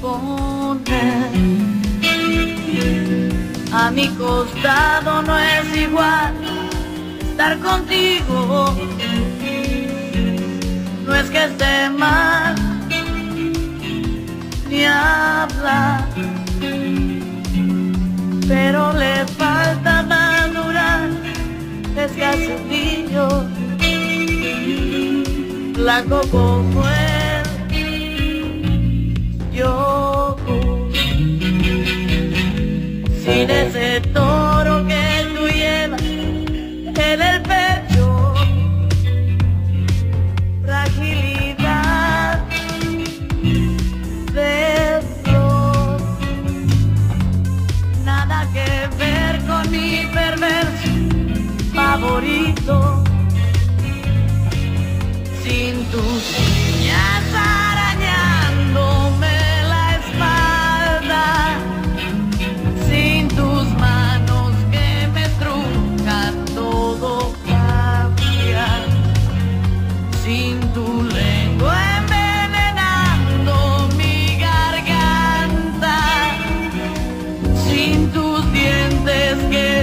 con A mi costado no es igual estar contigo. No es que esté mal ni hablar, blanco como el yo sin ese toro que tú llevas en el pecho. Fragilidad de flor nada que ver con mi perverso favorito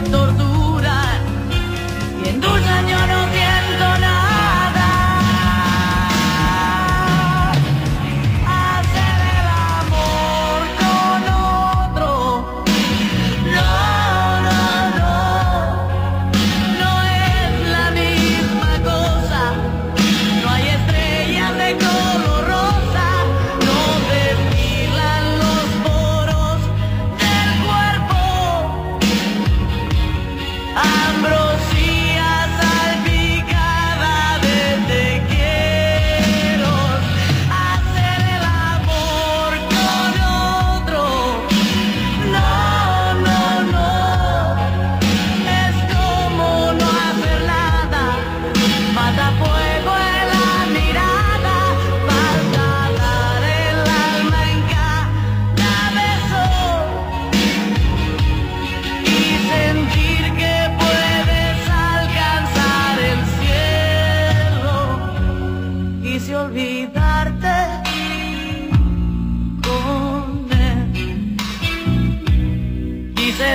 redor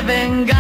con él. Dice venga.